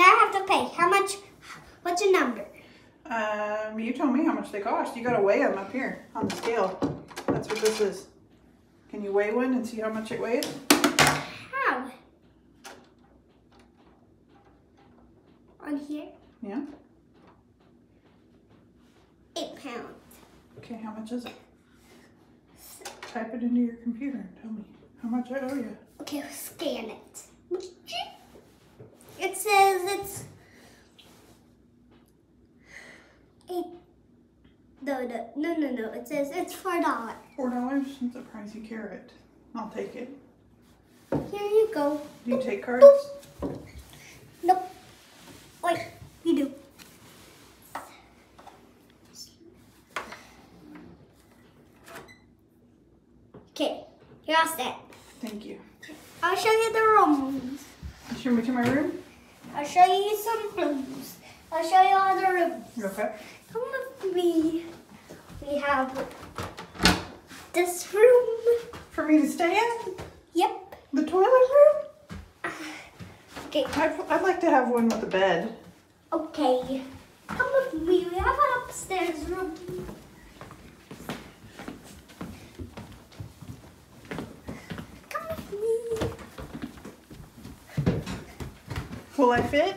Now I have to pay. How much? What's the number? Um, you told me how much they cost. You gotta weigh them up here on the scale. That's what this is. Can you weigh one and see how much it weighs? How? On here? Yeah. Eight pounds. Okay, how much is it? Type it into your computer and tell me how much I owe you. Okay, scan. It says it's eight. No, no, no, no, no. It says it's four dollars. Four dollars? It's a pricey carrot. I'll take it. Here you go. Do you take cards? Nope. Wait, you do. Okay, you're all set. Thank you. I'll show you the rooms. Show me to my room. I'll show you some rooms. I'll show you all the rooms. Okay. Come me. We have this room. For me to stay in? Yep. The toilet room? Okay. I'd, I'd like to have one with a bed. Okay. Come with me. We have an upstairs room. Come with me. Will I fit?